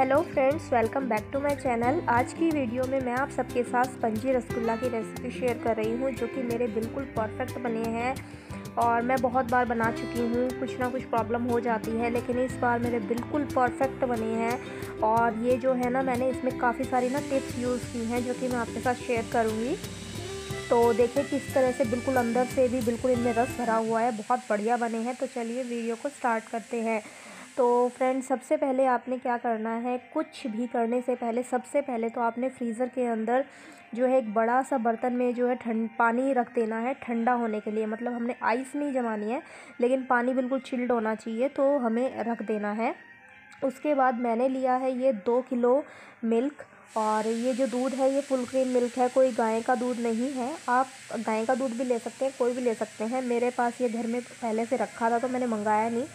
Hello friends welcome back to my channel आज की video में मैं आप सबके साथ स्पंजी रसगुल्ला की रेसिपी शेयर कर रही हूँ, जो कि मेरे बिल्कुल परफेक्ट बने हैं। और मैं बहुत बार बना चुकी हूँ, कुछ ना कुछ प्रॉब्लम हो जाती है, लेकिन इस बार मेरे बिल्कुल परफेक्ट बने हैं। और ये जो है ना, मैंने इसमें काफ़ी सारी ना टिप्स यूज़ की हैं, जो कि मैं आपके साथ शेयर करूँगी। तो देखिए किस तरह से बिल्कुल अंदर से भी बिल्कुल इनमें रस भरा हुआ है, बहुत बढ़िया बने हैं। तो चलिए वीडियो को स्टार्ट करते हैं। तो फ्रेंड्स सबसे पहले आपने क्या करना है? कुछ भी करने से पहले, सबसे पहले तो आपने फ्रीज़र के अंदर जो है एक बड़ा सा बर्तन में जो है ठंड, पानी रख देना है ठंडा होने के लिए। मतलब हमने आइस नहीं जमानी है, लेकिन पानी बिल्कुल चिल्ड होना चाहिए तो हमें रख देना है। उसके बाद मैंने लिया है ये दो किलो मिल्क और ये जो दूध है, ये फुल क्रीम मिल्क है, कोई गाय का दूध नहीं है। आप गाय का दूध भी ले सकते हैं, कोई भी ले सकते हैं। मेरे पास ये घर में पहले से रखा था तो मैंने मंगाया नहीं।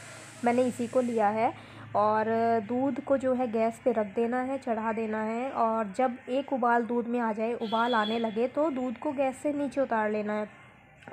मैंने इसी को लिया है। और दूध को जो है गैस पे रख देना है, चढ़ा देना है। और जब एक उबाल दूध में आ जाए, उबाल आने लगे तो दूध को गैस से नीचे उतार लेना है।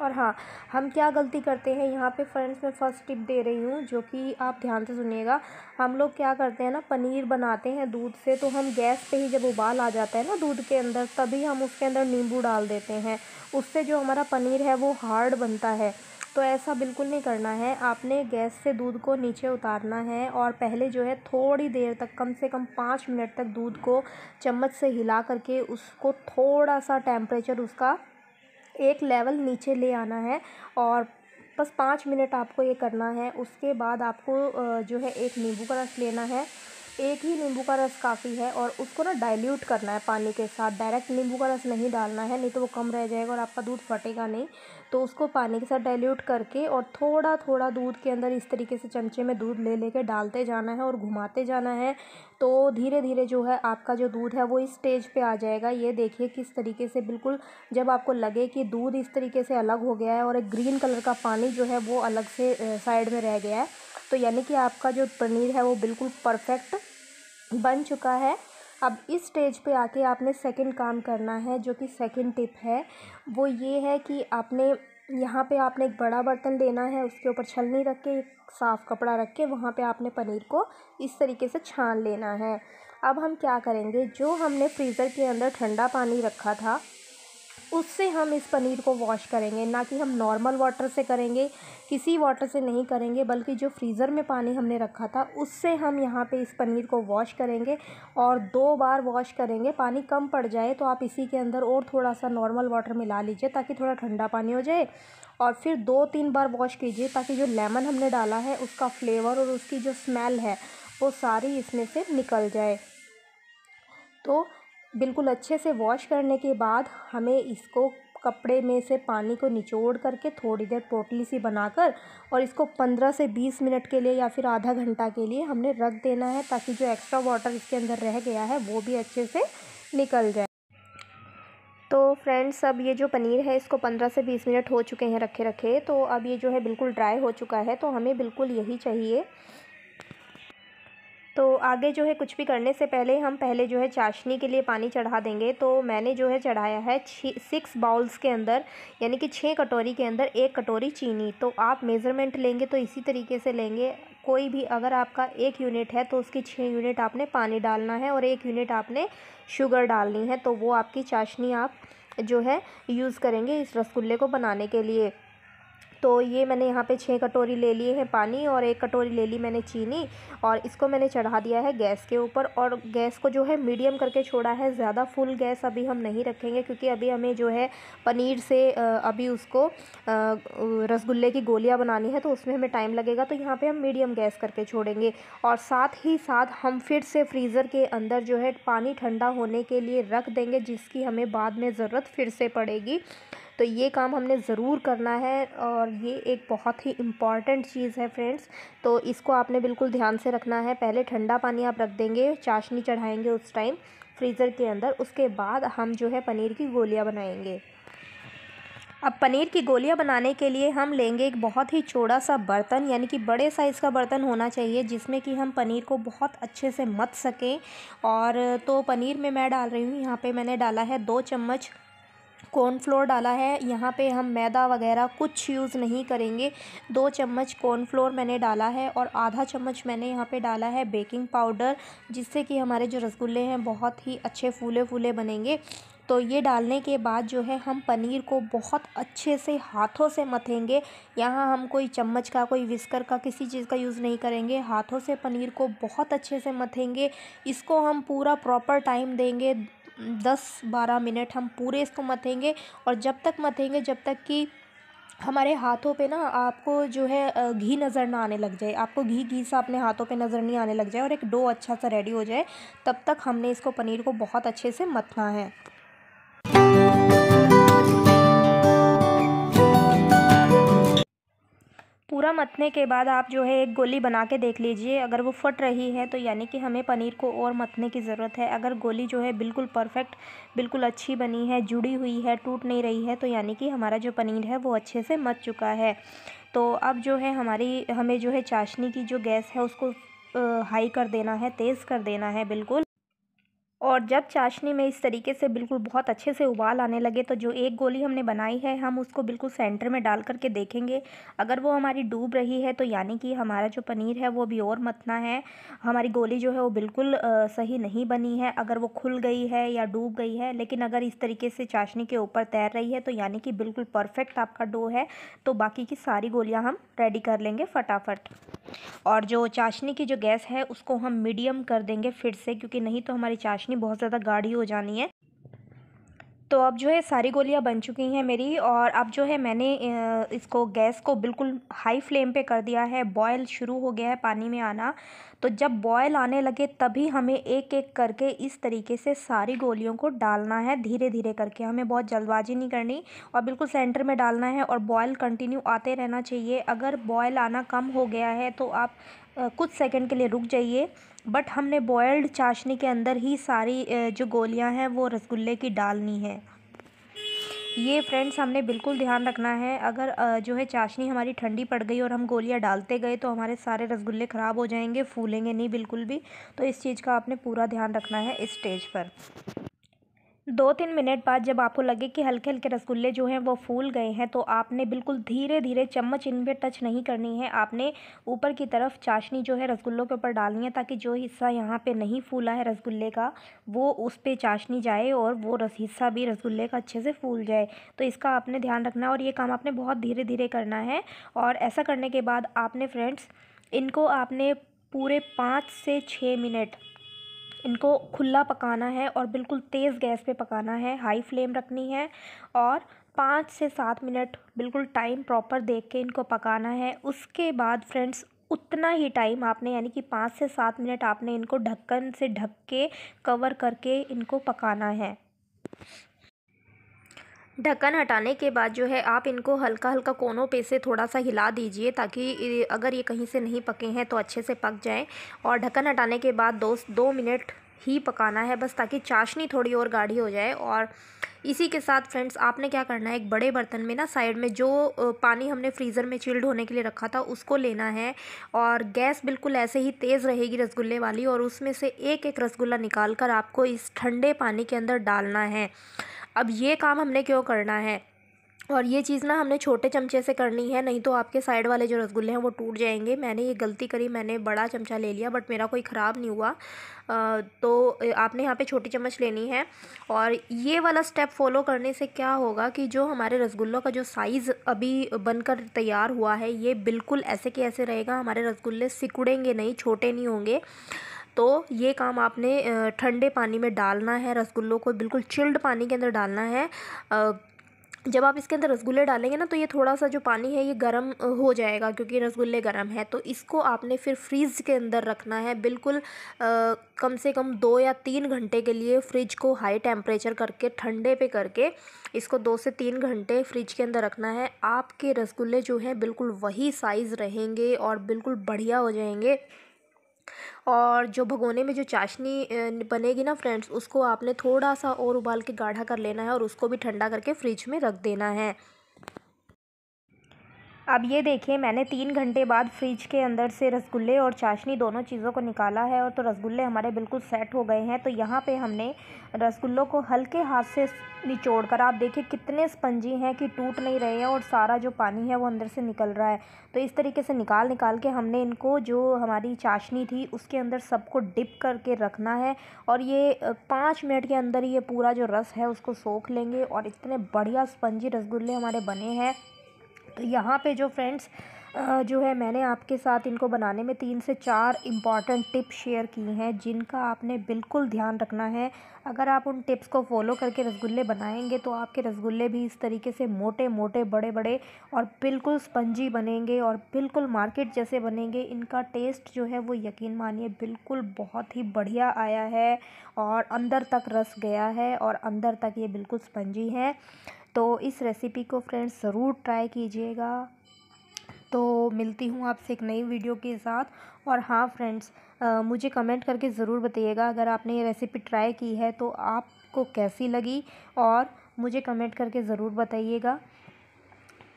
और हाँ हम क्या गलती करते हैं? यहाँ पे फ्रेंड्स मैं फ़र्स्ट टिप दे रही हूँ, जो कि आप ध्यान से सुनिएगा। हम लोग क्या करते हैं ना, पनीर बनाते हैं दूध से तो हम गैस पे ही जब उबाल आ जाता है ना दूध के अंदर, तभी हम उसके अंदर नींबू डाल देते हैं। उससे जो हमारा पनीर है, वो हार्ड बनता है। तो ऐसा बिल्कुल नहीं करना है। आपने गैस से दूध को नीचे उतारना है और पहले जो है थोड़ी देर तक, कम से कम पाँच मिनट तक दूध को चम्मच से हिला करके उसको थोड़ा सा टेम्परेचर उसका एक लेवल नीचे ले आना है और बस पाँच मिनट आपको ये करना है। उसके बाद आपको जो है एक नींबू का रस लेना है। एक ही नींबू का रस काफ़ी है और उसको ना डाइल्यूट करना है पानी के साथ। डायरेक्ट नींबू का रस नहीं डालना है, नहीं तो वो कम रह जाएगा और आपका दूध फटेगा नहीं। तो उसको पानी के साथ डाइल्यूट करके और थोड़ा थोड़ा दूध के अंदर इस तरीके से चमचे में दूध ले लेके डालते जाना है और घुमाते जाना है। तो धीरे धीरे जो है आपका जो दूध है वो इस स्टेज पे आ जाएगा। ये देखिए किस तरीके से बिल्कुल जब आपको लगे कि दूध इस तरीके से अलग हो गया है और एक ग्रीन कलर का पानी जो है वो अलग से साइड में रह गया है। तो यानी कि आपका जो पनीर है वो बिल्कुल परफेक्ट बन चुका है। अब इस स्टेज पे आके आपने सेकंड काम करना है, जो कि सेकंड टिप है। वो ये है कि आपने यहाँ पे आपने एक बड़ा बर्तन लेना है, उसके ऊपर छलनी रख के, एक साफ़ कपड़ा रख के, वहाँ पे आपने पनीर को इस तरीके से छान लेना है। अब हम क्या करेंगे, जो हमने फ्रीज़र के अंदर ठंडा पानी रखा था उससे हम इस पनीर को वॉश करेंगे। ना कि हम नॉर्मल वाटर से करेंगे, किसी वाटर से नहीं करेंगे, बल्कि जो फ्रीज़र में पानी हमने रखा था, उससे हम यहाँ पे इस पनीर को वॉश करेंगे और दो बार वॉश करेंगे। पानी कम पड़ जाए तो आप इसी के अंदर और थोड़ा सा नॉर्मल वाटर मिला लीजिए ताकि थोड़ा ठंडा पानी हो जाए। और फिर दो तीन बार वॉश कीजिए ताकि जो लेमन हमने डाला है, उसका फ्लेवर और उसकी जो स्मेल है, वो सारी इसमें से निकल जाए। तो बिल्कुल अच्छे से वॉश करने के बाद हमें इसको कपड़े में से पानी को निचोड़ करके थोड़ी देर पोटली सी बनाकर और इसको पंद्रह से बीस मिनट के लिए या फिर आधा घंटा के लिए हमने रख देना है ताकि जो एक्स्ट्रा वाटर इसके अंदर रह गया है वो भी अच्छे से निकल जाए। तो फ्रेंड्स, अब ये जो पनीर है इसको पंद्रह से बीस मिनट हो चुके हैं रखे रखे तो अब ये जो है बिल्कुल ड्राई हो चुका है तो हमें बिल्कुल यही चाहिए। तो आगे जो है कुछ भी करने से पहले हम पहले जो है चाशनी के लिए पानी चढ़ा देंगे। तो मैंने जो है चढ़ाया है छ सिक्स बाउल्स के अंदर, यानी कि छः कटोरी के अंदर एक कटोरी चीनी। तो आप मेज़रमेंट लेंगे तो इसी तरीके से लेंगे। कोई भी अगर आपका एक यूनिट है तो उसकी छः यूनिट आपने पानी डालना है और एक यूनिट आपने शुगर डालनी है। तो वो आपकी चाशनी आप जो है यूज़ करेंगे इस रसगुल्ले को बनाने के लिए। तो ये मैंने यहाँ पे छः कटोरी ले लिए हैं पानी और एक कटोरी ले ली मैंने चीनी और इसको मैंने चढ़ा दिया है गैस के ऊपर और गैस को जो है मीडियम करके छोड़ा है। ज़्यादा फुल गैस अभी हम नहीं रखेंगे क्योंकि अभी हमें जो है पनीर से अभी उसको रसगुल्ले की गोलियाँ बनानी है तो उसमें हमें टाइम लगेगा तो यहाँ पर हम मीडियम गैस करके छोड़ेंगे और साथ ही साथ हम फिर से फ्रीज़र के अंदर जो है पानी ठंडा होने के लिए रख देंगे जिसकी हमें बाद में ज़रूरत फिर से पड़ेगी। तो ये काम हमने ज़रूर करना है और ये एक बहुत ही इंपॉर्टेंट चीज़ है फ्रेंड्स तो इसको आपने बिल्कुल ध्यान से रखना है. पहले ठंडा पानी आप रख देंगे, चाशनी चढ़ाएँगे उस टाइम फ्रीज़र के अंदर. उसके बाद हम जो है पनीर की गोलियाँ बनाएँगे. अब पनीर की गोलियाँ बनाने के लिए हम लेंगे एक बहुत ही चौड़ा सा बर्तन, यानी कि बड़े साइज़ का बर्तन होना चाहिए, जिसमें कि हम पनीर को बहुत अच्छे से मत सकें. और तो पनीर में मैं डाल रही हूँ, यहाँ पे मैंने डाला है दो चम्मच कॉर्नफ्लोर डाला है। यहाँ पे हम मैदा वगैरह कुछ यूज़ नहीं करेंगे। दो चम्मच कॉर्नफ्लोर मैंने डाला है और आधा चम्मच मैंने यहाँ पे डाला है बेकिंग पाउडर जिससे कि हमारे जो रसगुल्ले हैं बहुत ही अच्छे फूले फूले बनेंगे। तो ये डालने के बाद जो है हम पनीर को बहुत अच्छे से हाथों से मथेंगे। यहाँ हम कोई चम्मच का, कोई विस्कर का, किसी चीज़ का यूज़ नहीं करेंगे। हाथों से पनीर को बहुत अच्छे से मथेंगे। इसको हम पूरा प्रॉपर टाइम देंगे। दस बारह मिनट हम पूरे इसको मथेंगे और जब तक मथेंगे जब तक कि हमारे हाथों पे ना आपको जो है घी नज़र ना आने लग जाए। आपको घी घी सा अपने हाथों पे नज़र नहीं आने लग जाए और एक डो अच्छा सा रेडी हो जाए, तब तक हमने इसको पनीर को बहुत अच्छे से मथना है। पूरा मथने के बाद आप जो है एक गोली बना के देख लीजिए। अगर वो फट रही है तो यानी कि हमें पनीर को और मथने की ज़रूरत है। अगर गोली जो है बिल्कुल परफेक्ट, बिल्कुल अच्छी बनी है, जुड़ी हुई है, टूट नहीं रही है तो यानी कि हमारा जो पनीर है वो अच्छे से मथ चुका है। तो अब जो है हमारी, हमें जो है चाशनी की जो गैस है उसको हाई कर देना है, तेज़ कर देना है बिल्कुल। और जब चाशनी में इस तरीके से बिल्कुल बहुत अच्छे से उबाल आने लगे तो जो एक गोली हमने बनाई है, हम उसको बिल्कुल सेंटर में डाल करके देखेंगे। अगर वो हमारी डूब रही है तो यानी कि हमारा जो पनीर है, वो भी और मतना है। हमारी गोली जो है, वो बिल्कुल सही नहीं बनी है। अगर वो खुल गई है या डूब गई है, लेकिन अगर इस तरीके से चाशनी के ऊपर तैर रही है तो यानी कि बिल्कुल परफेक्ट आपका डो है। तो बाकी की सारी गोलियाँ हम रेडी कर लेंगे फटाफट। और जो चाशनी की जो गैस है, उसको हम मीडियम कर देंगे फिर से, क्योंकि नहीं तो हमारी चाशनी बहुत ज़्यादा गाढ़ी हो जानी है। तो अब जो है सारी गोलियाँ बन चुकी हैं मेरी और अब जो है मैंने इसको, गैस को बिल्कुल हाई फ्लेम पे कर दिया है। बॉयल शुरू हो गया है पानी में आना। तो जब बॉयल आने लगे तभी हमें एक एक करके इस तरीके से सारी गोलियों को डालना है धीरे धीरे करके। हमें बहुत जल्दबाजी नहीं करनी और बिल्कुल सेंटर में डालना है और बॉयल कंटिन्यू आते रहना चाहिए। अगर बॉयल आना कम हो गया है तो आप कुछ सेकेंड के लिए रुक जाइए। बट हमने बॉयल्ड चाशनी के अंदर ही सारी जो गोलियाँ हैं वो रसगुल्ले की डालनी है। ये फ्रेंड्स हमने बिल्कुल ध्यान रखना है। अगर जो है चाशनी हमारी ठंडी पड़ गई और हम गोलियाँ डालते गए तो हमारे सारे रसगुल्ले ख़राब हो जाएँगे, फूलेंगे नहीं बिल्कुल भी। तो इस चीज़ का आपने पूरा ध्यान रखना है इस स्टेज पर। दो तीन मिनट बाद जब आपको लगे कि हल्के हल्के रसगुल्ले जो हैं वो फूल गए हैं तो आपने बिल्कुल धीरे धीरे चम्मच इन पर टच नहीं करनी है। आपने ऊपर की तरफ़ चाशनी जो है रसगुल्लों के ऊपर डालनी है, ताकि जो हिस्सा यहाँ पे नहीं फूला है रसगुल्ले का, वो उस पर चाशनी जाए और वो रस, हिस्सा भी रसगुल्ले का अच्छे से फूल जाए। तो इसका आपने ध्यान रखना है और ये काम आपने बहुत धीरे धीरे करना है। और ऐसा करने के बाद आपने फ्रेंड्स, इनको आपने पूरे पाँच से छः मिनट इनको खुला पकाना है और बिल्कुल तेज़ गैस पे पकाना है। हाई फ्लेम रखनी है और पाँच से सात मिनट बिल्कुल टाइम प्रॉपर देख के इनको पकाना है। उसके बाद फ्रेंड्स, उतना ही टाइम आपने, यानी कि पाँच से सात मिनट आपने इनको ढक्कन से ढक के कवर करके इनको पकाना है। ढक्कन हटाने के बाद जो है आप इनको हल्का हल्का कोनों पे से थोड़ा सा हिला दीजिए ताकि अगर ये कहीं से नहीं पके हैं तो अच्छे से पक जाएँ। और ढक्कन हटाने के बाद दो दो मिनट ही पकाना है बस ताकि चाशनी थोड़ी और गाढ़ी हो जाए और इसी के साथ फ्रेंड्स आपने क्या करना है? एक बड़े बर्तन में ना साइड में जो पानी हमने फ्रीज़र में चिल्ड होने के लिए रखा था, उसको लेना है। और गैस बिल्कुल ऐसे ही तेज़ रहेगी रसगुल्ले वाली और उसमें से एक एक रसगुल्ला निकाल कर आपको इस ठंडे पानी के अंदर डालना है। अब ये काम हमने क्यों करना है? और ये चीज़ ना हमने छोटे चमचे से करनी है, नहीं तो आपके साइड वाले जो रसगुल्ले हैं वो टूट जाएँगे। मैंने ये गलती करी, मैंने बड़ा चमचा ले लिया, बट मेरा कोई ख़राब नहीं हुआ। तो आपने यहाँ पे छोटी चम्मच लेनी है। और ये वाला स्टेप फॉलो करने से क्या होगा कि जो हमारे रसगुल्लों का जो साइज़ अभी बनकर तैयार हुआ है, ये बिल्कुल ऐसे के ऐसे रहेगा, हमारे रसगुल्ले सिकुड़ेंगे नहीं, छोटे नहीं होंगे। तो ये काम आपने ठंडे पानी में डालना है, रसगुल्लों को बिल्कुल चिल्ड पानी के अंदर डालना है। जब आप इसके अंदर रसगुल्ले डालेंगे ना तो ये थोड़ा सा जो पानी है ये गर्म हो जाएगा क्योंकि रसगुल्ले गर्म है। तो इसको आपने फिर फ्रीज़ के अंदर रखना है बिल्कुल आ, कम से कम दो या तीन घंटे के लिए फ्रिज को हाई टेम्परेचर करके ठंडे पे करके इसको दो से तीन घंटे फ्रिज के अंदर रखना है। आपके रसगुल्ले जो हैं बिल्कुल वही साइज़ रहेंगे और बिल्कुल बढ़िया हो जाएँगे। और जो भगोने में जो चाशनी बनेगी ना फ्रेंड्स, उसको आपने थोड़ा सा और उबाल के गाढ़ा कर लेना है और उसको भी ठंडा करके फ्रिज में रख देना है। अब ये देखिए, मैंने तीन घंटे बाद फ्रिज के अंदर से रसगुल्ले और चाशनी दोनों चीज़ों को निकाला है और तो रसगुल्ले हमारे बिल्कुल सेट हो गए हैं। तो यहाँ पे हमने रसगुल्लों को हल्के हाथ से निचोड़ कर आप देखिए कितने स्पंजी हैं कि टूट नहीं रहे हैं और सारा जो पानी है वो अंदर से निकल रहा है। तो इस तरीके से निकाल निकाल के हमने इनको जो हमारी चाशनी थी, उसके अंदर सबको डिप करके रखना है और ये पाँच मिनट के अंदर ये पूरा जो रस है उसको सोख लेंगे और इतने बढ़िया स्पंजी रसगुल्ले हमारे बने हैं। तो यहाँ पे जो फ्रेंड्स जो है, मैंने आपके साथ इनको बनाने में तीन से चार इंपॉर्टेंट टिप्स शेयर की हैं, जिनका आपने बिल्कुल ध्यान रखना है। अगर आप उन टिप्स को फॉलो करके रसगुल्ले बनाएँगे तो आपके रसगुल्ले भी इस तरीके से मोटे मोटे बड़े बड़े और बिल्कुल स्पंजी बनेंगे और बिल्कुल मार्केट जैसे बनेंगे। इनका टेस्ट जो है, वो यकीन मानिए, बिल्कुल बहुत ही बढ़िया आया है और अंदर तक रस गया है और अंदर तक ये बिल्कुल स्पंजी हैं। तो इस रेसिपी को फ्रेंड्स ज़रूर ट्राई कीजिएगा। तो मिलती हूँ आपसे एक नई वीडियो के साथ। और हाँ फ्रेंड्स मुझे कमेंट करके ज़रूर बताइएगा अगर आपने ये रेसिपी ट्राई की है तो आपको कैसी लगी और मुझे कमेंट करके ज़रूर बताइएगा।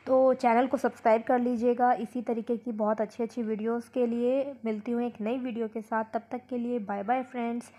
तो चैनल को सब्सक्राइब कर लीजिएगा। इसी तरीके की बहुत अच्छी अच्छी वीडियोस के लिए मिलती हूँ एक नई वीडियो के साथ। तब तक के लिए बाय बाय फ्रेंड्स